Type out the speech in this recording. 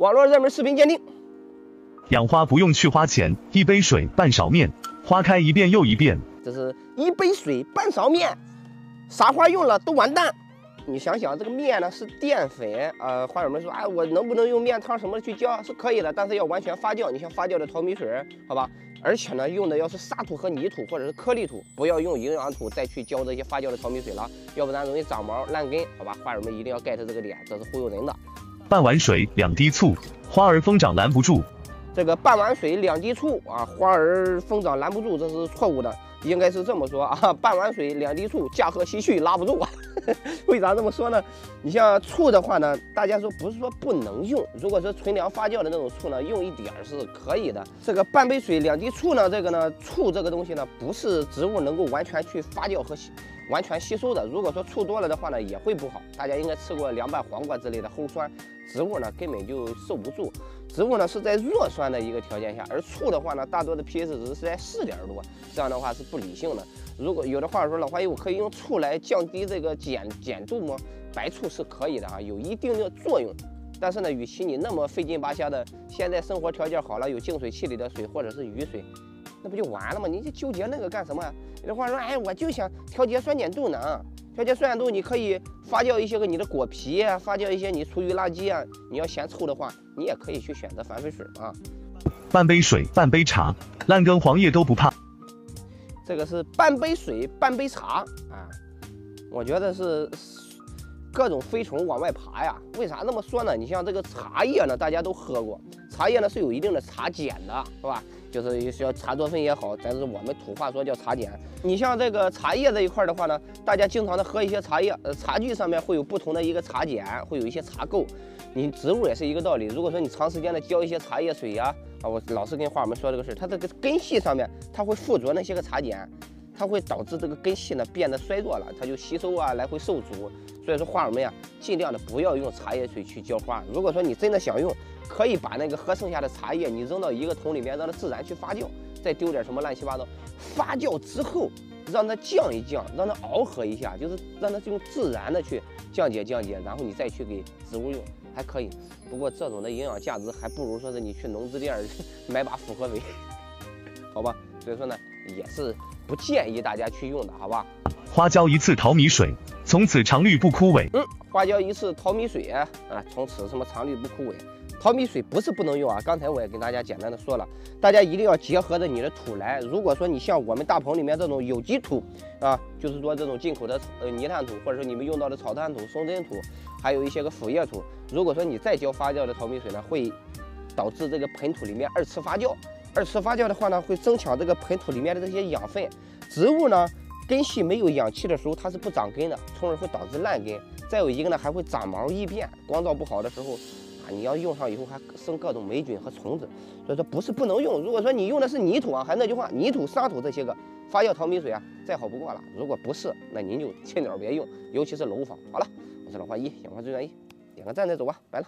网络热门视频鉴定。养花不用去花钱，一杯水半勺面，花开一遍又一遍。这是一杯水半勺面，啥花用了都完蛋。你想想，这个面呢是淀粉，呃，花友们说，哎，我能不能用面汤什么的去浇？是可以的，但是要完全发酵。你像发酵的淘米水，好吧？而且呢，用的要是沙土和泥土或者是颗粒土，不要用营养土再去浇这些发酵的淘米水了，要不然容易长毛烂根，好吧？花友们一定要 get 这个点，这是忽悠人的。半碗水，两滴醋，花儿疯长拦不住。这个半碗水，两滴醋啊，花儿疯长拦不住，这是错误的。应该是这么说啊，半碗水两滴醋，驾鹤西去拉不住啊。为啥这么说呢？你像醋的话呢，大家说不是说不能用，如果说纯粮发酵的那种醋呢，用一点是可以的。这个半杯水两滴醋呢，这个呢，醋这个东西呢，不是植物能够完全去发酵和吸完全吸收的。如果说醋多了的话呢，也会不好。大家应该吃过凉拌黄瓜之类的齁酸，植物呢根本就受不住。植物呢是在弱酸的一个条件下，而醋的话呢，大多的 pH 值是在四点多，这样的话是不理性的。如果有的话说，老花友可以用醋来降低这个碱碱度吗？白醋是可以的啊，有一定的作用。但是呢，与其你那么费劲巴瞎的，现在生活条件好了，有净水器里的水或者是雨水，那不就完了吗？你就纠结那个干什么？有的话说，哎，我就想调节酸碱度呢。调节酸碱度，你可以发酵一些个你的果皮啊，发酵一些你厨余垃圾啊。你要嫌臭的话，你也可以去选择反水水啊。半杯水，半杯茶，烂根黄叶都不怕。这个是半杯水，半杯茶啊。我觉得是各种飞虫往外爬呀。为啥那么说呢？你像这个茶叶呢，大家都喝过，茶叶呢是有一定的茶碱的，是吧？就是叫茶多酚也好，但是我们土话说叫茶碱。你像这个茶叶这一块的话呢，大家经常的喝一些茶叶，呃，茶具上面会有不同的一个茶碱，会有一些茶垢。你植物也是一个道理。如果说你长时间的浇一些茶叶水呀，啊，我老是跟花友们说这个事，它这个根系上面它会附着那些个茶碱，它会导致这个根系呢变得衰弱了，它就吸收啊来回受阻。所以说花友们呀，尽量的不要用茶叶水去浇花。如果说你真的想用，可以把那个喝剩下的茶叶，你扔到一个桶里面，让它自然去发酵，再丢点什么乱七八糟。发酵之后，让它降一降，让它螯合一下，就是让它用自然的去降解降解，然后你再去给植物用，还可以。不过这种的营养价值还不如说是你去农资店 买把复合肥，好吧？所以说呢，也是不建议大家去用的，好吧？花椒一次淘米水，从此常绿不枯萎。嗯，花椒一次淘米水啊，从此什么常绿不枯萎。淘米水不是不能用啊，刚才我也跟大家简单的说了，大家一定要结合着你的土来。如果说你像我们大棚里面这种有机土啊，就是说这种进口的呃泥炭土，或者说你们用到的草炭土、松针土，还有一些个腐叶土，如果说你再浇发酵的淘米水呢，会导致这个盆土里面二次发酵。二次发酵的话呢，会增强这个盆土里面的这些养分。植物呢，根系没有氧气的时候，它是不长根的，从而会导致烂根。再有一个呢，还会长毛异变，光照不好的时候。啊你要用上以后还生各种霉菌和虫子，所以说不是不能用。如果说你用的是泥土啊，还那句话，泥土、沙土这些个发酵淘米水啊，再好不过了。如果不是，那您就趁早别用，尤其是楼房。好了，我是老花一，养花最专一，点个赞再走吧，拜了。